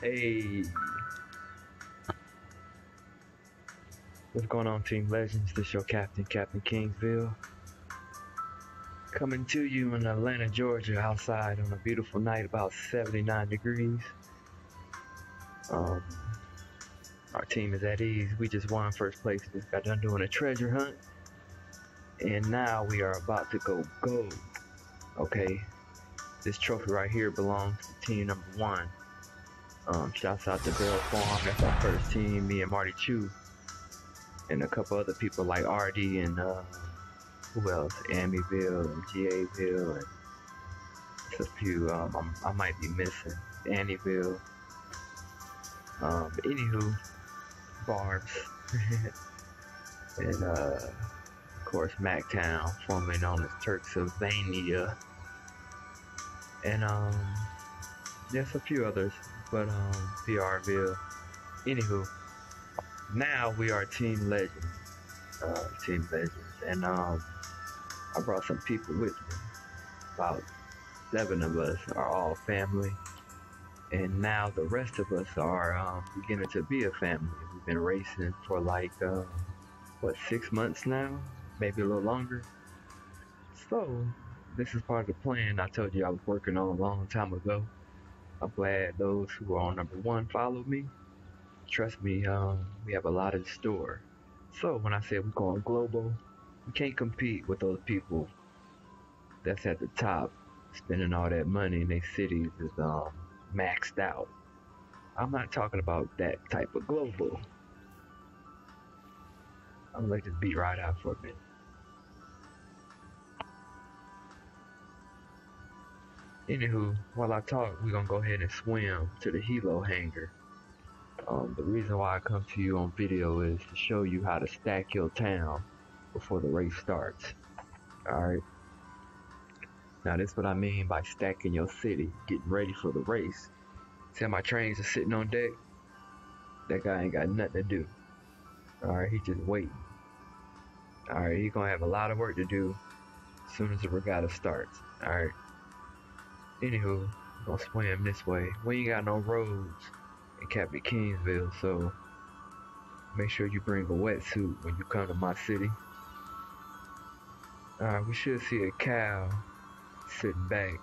Hey. What's going on, Team Legends? This your captain, Captain Kingsville. Coming to you in Atlanta, Georgia, outside on a beautiful night, about 79 degrees. Um, our team is at ease. We just won first place. Just got done doing a treasure hunt. And now we are about to go gold. Okay. This trophy right here belongs to team number one. Um, shouts out to Bell Farm. That's our first team. Me and Marty Chu. And a couple other people like RD and uh, who else? Amityville and GAville and just a few um, I'm, i might be missing. Annieville. Um, anywho, Barbs. and uh, of course, MacTown, formerly known as Turksylvania. And um, yes, a few others, but um, PRville. Anywho, now we are Team Legends. Uh, Team Legends. And um, I brought some people with me. About seven of us are all family. And now the rest of us are um, beginning to be a family. We've been racing for like, uh, what, six months now? Maybe a little longer. So, this is part of the plan I told you I was working on a long time ago. I'm glad those who are on number one follow me. Trust me, um, we have a lot in store. So when I say we're going global, we can't compete with those people that's at the top spending all that money in their cities is um, maxed out. I'm not talking about that type of global. I'm gonna let this beat right out for a minute. Anywho, while I talk, we're gonna go ahead and swim to the Hilo hangar. Um, the reason why I come to you on video is to show you how to stack your town before the race starts. Alright? Now this is what I mean by stacking your city, getting ready for the race. See my trains are sitting on deck? That guy ain't got nothing to do. Alright, he just waiting. Alright, he gonna have a lot of work to do as soon as the regatta starts. Alright. Anywho, gonna swim this way. We ain't got no roads in Captain Kingsville, so make sure you bring a wetsuit when you come to my city. Alright, we should see a cow sitting back,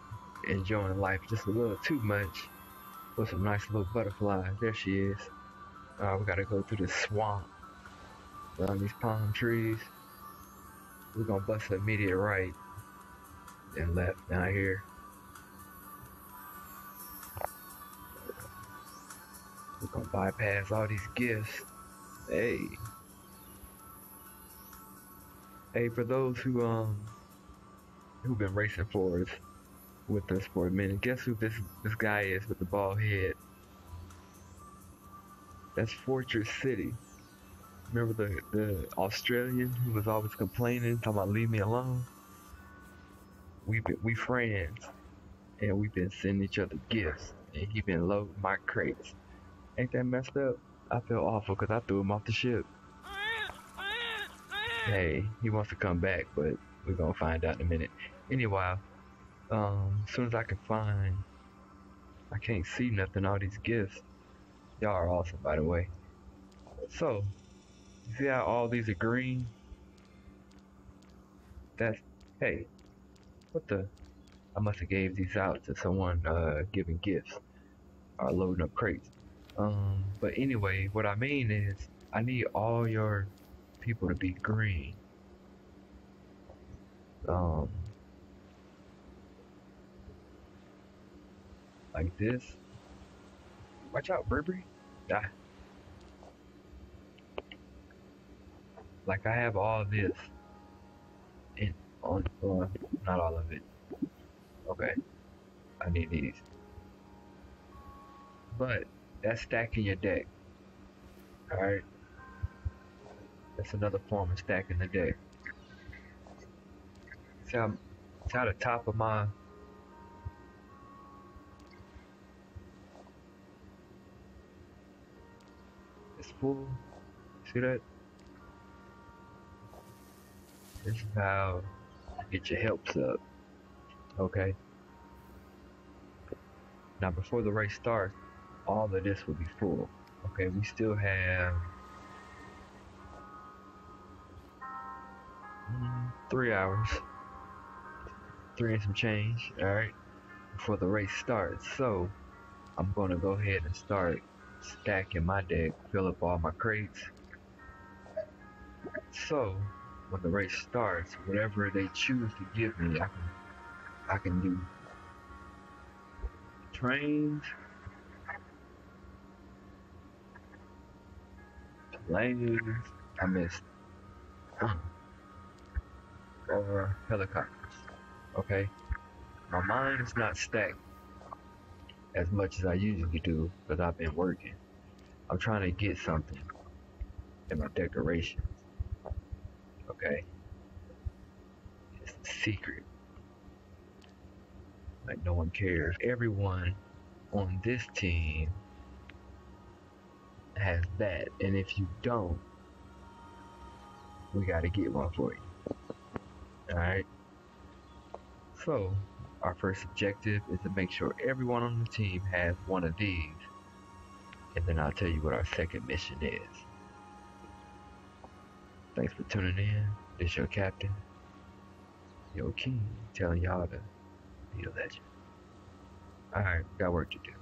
enjoying life just a little too much with some nice little butterflies. There she is. Alright, we gotta go through the swamp around these palm trees. We're gonna bust immediate right and left down here. We're gonna bypass all these gifts. Hey. Hey, for those who um who've been racing for us with us for a minute, guess who this this guy is with the bald head? That's Fortress City. Remember the the Australian who was always complaining, talking about leave me alone? We been, we friends, and we've been sending each other gifts, and he been loading my crates. Ain't that messed up? I feel awful because I threw him off the ship. Hey, he wants to come back, but we're gonna find out in a minute. Anyway, um, as soon as I can find, I can't see nothing. All these gifts, y'all are awesome, by the way. So, you see how all these are green? That's hey, what the? I must have gave these out to someone uh, giving gifts or loading up crates. Um, but anyway, what I mean is, I need all your people to be green. Um, like this. Watch out, Burberry. Ah. Like I have all this in on, on not all of it. Okay. I need these. But that's stacking your deck. Alright? That's another form of stacking the deck. See how, see how the top of my It's full? See that? This is how you get your helps up. Okay? Now before the race starts, all of this will be full. Okay, we still have mm, three hours, three and some change. All right, before the race starts. So I'm gonna go ahead and start stacking my deck, fill up all my crates. So when the race starts, whatever they choose to give me, I can I can do trains, planes. I missed or uh, helicopters. Okay, my mind is not stacked as much as I usually do because I've been working. I'm trying to get something in my decorations. Okay, it's a secret. Like no one cares. Everyone on this team has that, and if you don't, we gotta get one for you. Alright? So, our first objective is to make sure everyone on the team has one of these. And then I'll tell you what our second mission is. Thanks for tuning in. This your captain, Yo King, telling y'all to be a legend. Alright, got work to do.